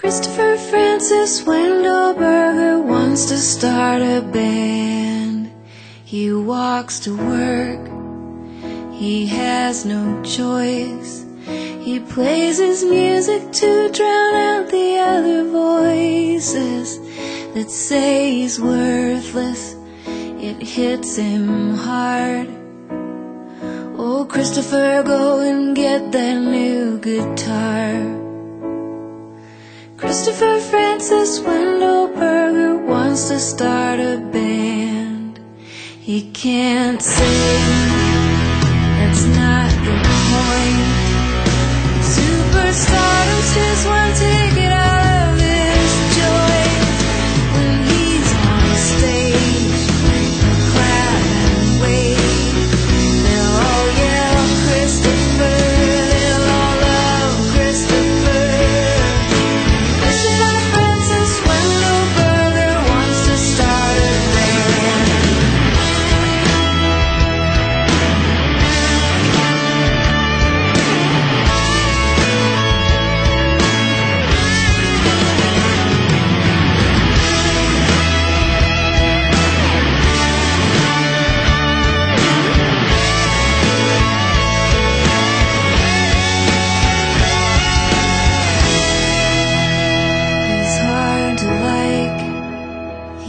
Christopher Francis Wendleberger wants to start a band. He walks to work, he has no choice. He plays his music to drown out the other voices that say he's worthless. It hits him hard. Oh, Christopher, go and get that new guitar. Christopher Francis Wendleberger wants to start a band. He can't sing, that's not the point.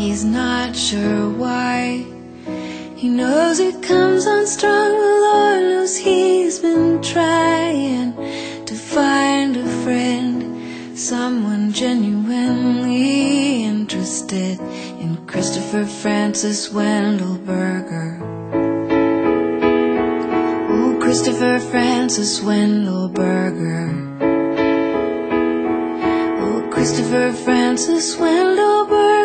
He's not sure why. He knows it comes on strong. The Lord knows he's been trying to find a friend, someone genuinely interested in Christopher Francis Wendleberger. Oh, Christopher Francis Wendleberger. Oh, Christopher Francis Wendleberger.